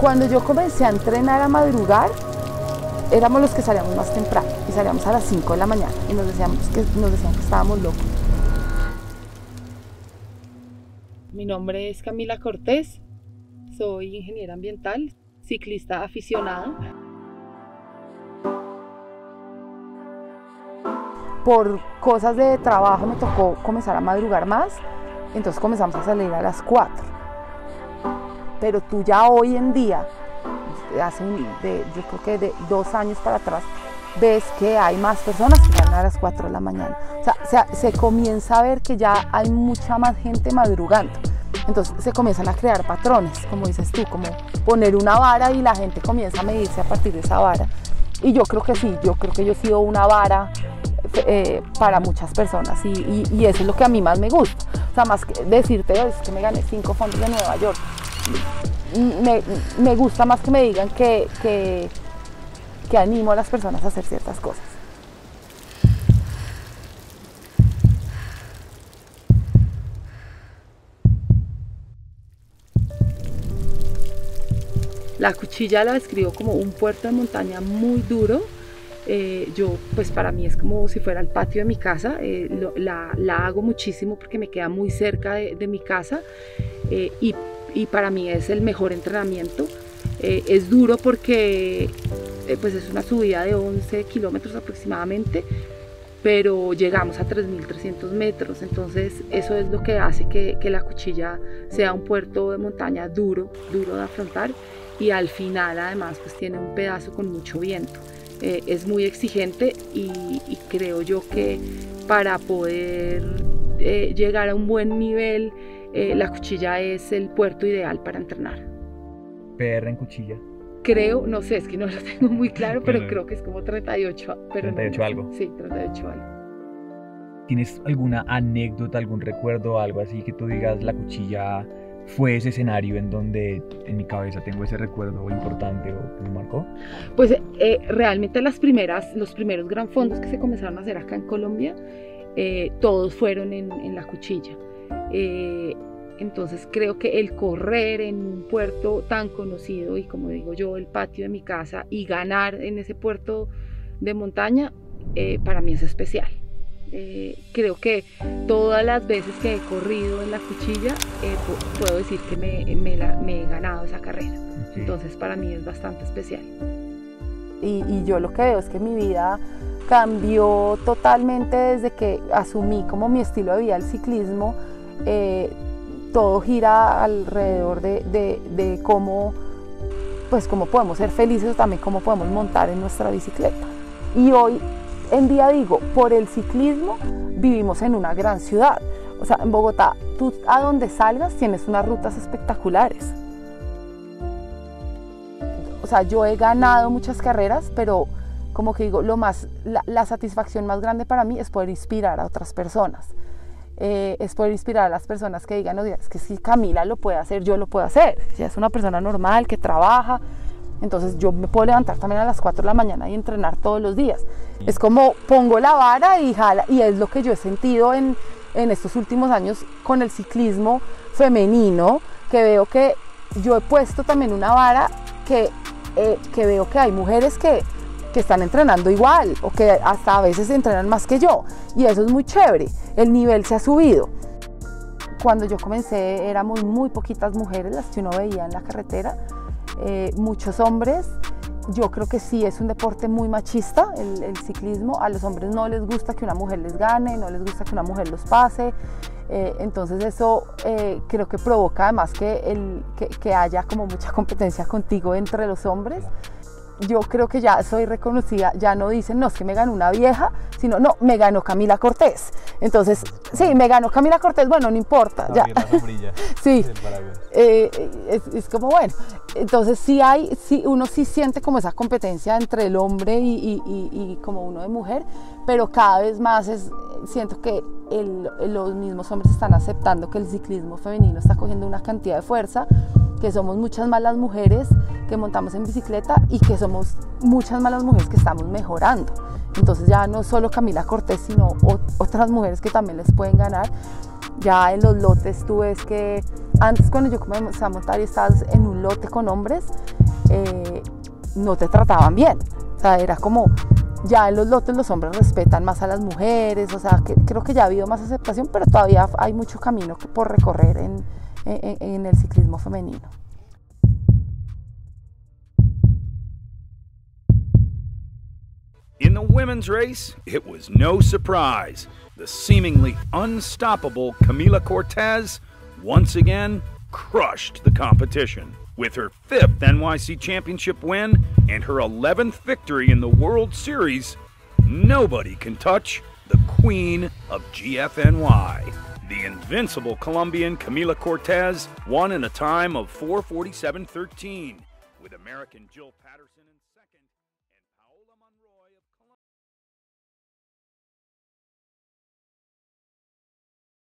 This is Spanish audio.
Cuando yo comencé a entrenar a madrugar, éramos los que salíamos más temprano y salíamos a las 5 de la mañana y nos, decíamos que, nos decían que estábamos locos. Mi nombre es Camila Cortés, soy ingeniera ambiental, ciclista aficionada. Por cosas de trabajo me tocó comenzar a madrugar más, entonces comenzamos a salir a las 4. Pero tú ya hoy en día, hace de, yo creo que de dos años para atrás, ves que hay más personas que salen a las 4 de la mañana. O sea, se, se comienza a ver que ya hay mucha más gente madrugando. Entonces se comienzan a crear patrones, como dices tú, como poner una vara y la gente comienza a medirse a partir de esa vara. Y yo creo que sí, yo creo que yo he sido una vara eh, para muchas personas y, y, eso es lo que a mí más me gusta. O sea, más que decirte, es que me gané cinco fondos de Nueva York. Me, me gusta más que me digan que, que, que animo a las personas a hacer ciertas cosas. La cuchilla la describo como un puerto de montaña muy duro. Eh, yo, pues para mí es como si fuera el patio de mi casa. Eh, la, hago muchísimo porque me queda muy cerca de, mi casa eh, y, y, para mí es el mejor entrenamiento. es duro porque pues es una subida de 11 kilómetros aproximadamente, pero llegamos a 3.300 metros, entonces eso es lo que hace que, que la cuchilla sea un puerto de montaña duro, duro de afrontar y al final además pues tiene un pedazo con mucho viento. Eh, es muy exigente y, creo yo que para poder eh, llegar a un buen nivel eh, la cuchilla es el puerto ideal para entrenar. PR en cuchilla. Creo, no sé, es que no lo tengo muy claro, pero creo que es como 38. Pero 38 algo. Sí, 38 algo. ¿Tienes alguna anécdota, algún recuerdo, algo así que tú digas la cuchilla fue ese escenario en donde en mi cabeza tengo ese recuerdo importante o que me marcó? Pues eh, realmente las primeras, los primeros gran fondos que se comenzaron a hacer acá en Colombia, eh, todos fueron en, la cuchilla. Eh, entonces creo que el correr en un puerto tan conocido y como digo yo, el patio de mi casa y ganar en ese puerto de montaña, para mí es especial. Eh, creo que todas las veces que he corrido en la cuchilla, eh, puedo decir que me, he ganado esa carrera. Entonces para mí es bastante especial. Y, yo lo que veo es que mi vida cambió totalmente desde que asumí como mi estilo de vida el ciclismo. Eh, todo gira alrededor de, cómo, pues cómo podemos ser felices o también cómo podemos montar en nuestra bicicleta. Y hoy en día digo, por el ciclismo vivimos en una gran ciudad. O sea, en Bogotá, tú a donde salgas tienes unas rutas espectaculares. O sea, yo he ganado muchas carreras, pero como que digo, lo más, la, satisfacción más grande para mí es poder inspirar a otras personas. Eh, es poder inspirar a las personas que digan, no, es que si Camila lo puede hacer, yo lo puedo hacer. Si es una persona normal que trabaja, entonces yo me puedo levantar también a las 4 de la mañana y entrenar todos los días. Es como pongo la vara y jala, y es lo que yo he sentido en, en estos últimos años con el ciclismo femenino, que veo que yo he puesto también una vara que, eh, que veo que hay mujeres que, que están entrenando igual o que hasta a veces entrenan más que yo. Y eso es muy chévere, el nivel se ha subido. Cuando yo comencé éramos muy poquitas mujeres las que uno veía en la carretera eh, muchos hombres. Yo creo que sí es un deporte muy machista el, ciclismo. A los hombres no les gusta que una mujer les gane, no les gusta que una mujer los pase. Eh, entonces eso eh, creo que provoca además que, el, que haya como mucha competencia contigo entre los hombres yo creo que ya soy reconocida, ya no dicen, no, es que me ganó una vieja, sino, no, me ganó Camila Cortés. Entonces, sí, me ganó Camila Cortés, bueno, no importa. ya. sí, eh, es, como, bueno, entonces sí hay, sí, uno sí siente como esa competencia entre el hombre y, y, como uno de mujer, pero cada vez más es, siento que los mismos hombres están aceptando que el ciclismo femenino está cogiendo una cantidad de fuerza que somos muchas más las mujeres que montamos en bicicleta y que somos muchas más las mujeres que estamos mejorando. Entonces ya no solo Camila Cortés, sino otras mujeres que también les pueden ganar. Ya en los lotes tú ves que antes cuando yo comencé a montar y estabas en un lote con hombres, eh, no te trataban bien. O sea, era como, ya en los lotes los hombres respetan más a las mujeres, o sea, creo que ya ha habido más aceptación, pero todavía hay mucho camino por recorrer en el ciclismo femenino. In the women's race, it was no surprise. The seemingly unstoppable Camila Cortez once again crushed the competition. With her fifth NYC Championship win and her 11th victory in the World Series, nobody can touch the Queen of GFNY. The invincible Colombian Camila Cortez won in a time of 447.13 with American Jill Patterson.